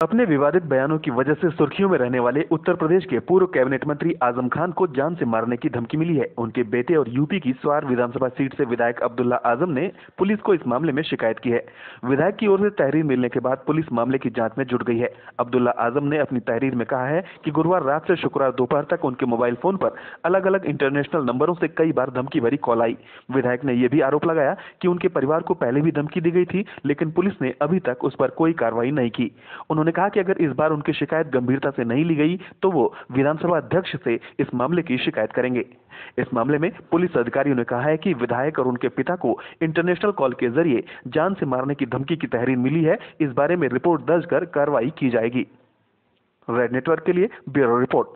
अपने विवादित बयानों की वजह से सुर्खियों में रहने वाले उत्तर प्रदेश के पूर्व कैबिनेट मंत्री आज़म खान को जान से मारने की धमकी मिली है। उनके बेटे और यूपी की स्वार विधानसभा सीट से विधायक अब्दुल्ला आज़म ने पुलिस को इस मामले में शिकायत की है। विधायक की ओर से तहरीर मिलने के बाद पुलिस मामले की जाँच में जुट गई है। अब्दुल्ला आज़म ने अपनी तहरीर में कहा है कि गुरुवार रात से शुक्रवार दोपहर तक उनके मोबाइल फ़ोन पर अलग अलग इंटरनेशनल नंबरों से कई बार धमकी भरी कॉल आई। विधायक ने यह भी आरोप लगाया कि उनके परिवार को पहले भी धमकी दी गई थी, लेकिन पुलिस ने अभी तक उस पर कोई कार्रवाई नहीं की। उन्होंने कहा कि अगर इस बार उनकी शिकायत गंभीरता से नहीं ली गई तो वो विधानसभा अध्यक्ष से इस मामले की शिकायत करेंगे। इस मामले में पुलिस अधिकारियों ने कहा है कि विधायक और उनके पिता को इंटरनेशनल कॉल के ज़रिए जान से मारने की धमकी की तहरीर मिली है। इस बारे में रिपोर्ट दर्ज कर कार्रवाई की जाएगी। रेड नेटवर्क के लिए ब्यूरो रिपोर्ट।